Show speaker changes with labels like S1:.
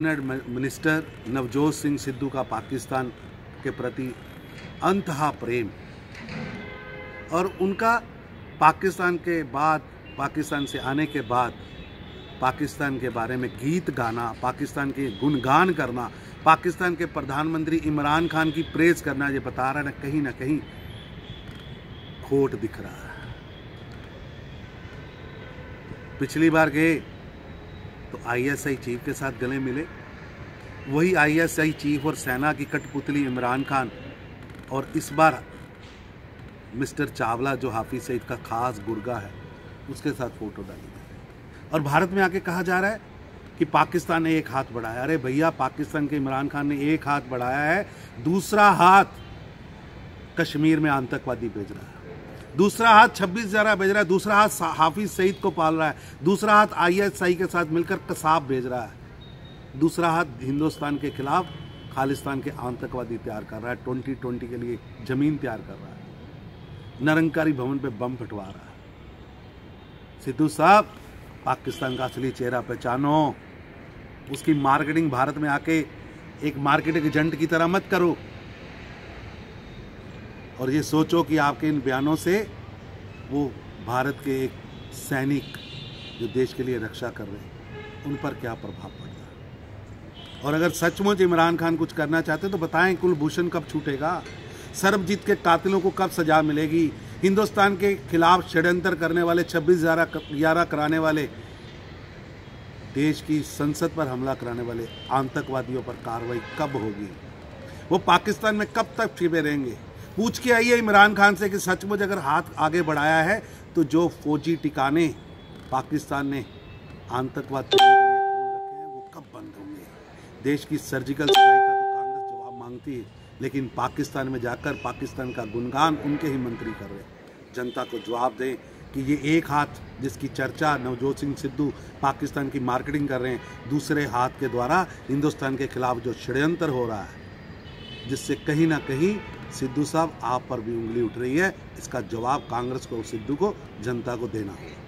S1: Cabinet minister Navjot Singh Sidhu का पाकिस्तान के प्रति अंतहा प्रेम। और उनका पाकिस्तान के बाद, पाकिस्तान से आने के बाद, पाकिस्तान के बारे में गीत गाना, पाकिस्तान के गुणगान करना, पाकिस्तान के प्रधानमंत्री इमरान खान की प्रेज करना, ये बता रहा है ना, कहीं ना कहीं खोट दिख रहा है। पिछली बार गए तो आईएसआई चीफ के साथ गले मिले। वही आईएसआई चीफ और सेना की कठपुतली इमरान खान और इस बार मिस्टर चावला जो हाफिज सईद का खास गुर्गा है, उसके साथ फ़ोटो डाली। और भारत में आके कहा जा रहा है कि पाकिस्तान ने एक हाथ बढ़ाया। अरे भैया, पाकिस्तान के इमरान खान ने एक हाथ बढ़ाया है, दूसरा हाथ कश्मीर में आतंकवादी भेज रहा है। दूसरा हाथ छब्बीस जरा भेज रहा है, दूसरा हाथ हाफिज सईद को पाल रहा है, दूसरा हाथ आईएसआई के साथ मिलकर कसाब भेज रहा है, दूसरा हाथ हिंदुस्तान के खिलाफ खालिस्तान के आतंकवादी तैयार कर रहा है, ट्वेंटी ट्वेंटी के लिए ज़मीन तैयार कर रहा है, नरंकारी भवन पे बम फटवा रहा है। सिद्धू साहब, पाकिस्तान का असली चेहरा पहचानो, उसकी मार्केटिंग भारत में आके एक मार्केटिंग एजेंट की तरह मत करो। और ये सोचो कि आपके इन बयानों से वो भारत के एक सैनिक जो देश के लिए रक्षा कर रहे हैं, उन पर क्या प्रभाव पड़ रहा है? और अगर सचमुच इमरान खान कुछ करना चाहते तो बताएँ कुलभूषण कब छूटेगा? सरबजीत के कातिलों को कब सजा मिलेगी? हिंदुस्तान के खिलाफ षड्यंत्र करने वाले, छब्बीस ग्यारह कराने वाले, देश की संसद पर हमला कराने वाले आतंकवादियों पर कार्रवाई कब होगी? वो पाकिस्तान में कब तक छिपे रहेंगे? पूछ के आइए इमरान खान से कि सचमुच अगर हाथ आगे बढ़ाया है तो जो फौजी टिकाने पाकिस्तान ने आतंकवाद रखे हैं, वो कब बंद होंगे? देश की सर्जिकल स्ट्राइक का तो कांग्रेस जवाब मांगती है, लेकिन पाकिस्तान में जाकर पाकिस्तान का गुणगान उनके ही मंत्री कर रहे हैं। जनता को जवाब दें कि ये एक हाथ जिसकी चर्चा नवजोत सिंह सिद्धू पाकिस्तान की मार्केटिंग कर रहे हैं, दूसरे हाथ के द्वारा हिंदुस्तान के खिलाफ जो षड्यंत्र हो रहा है, जिससे कहीं ना कहीं सिद्धू साहब, आप पर भी उंगली उठ रही है। इसका जवाब कांग्रेस को सिद्धू को, जनता को देना होगा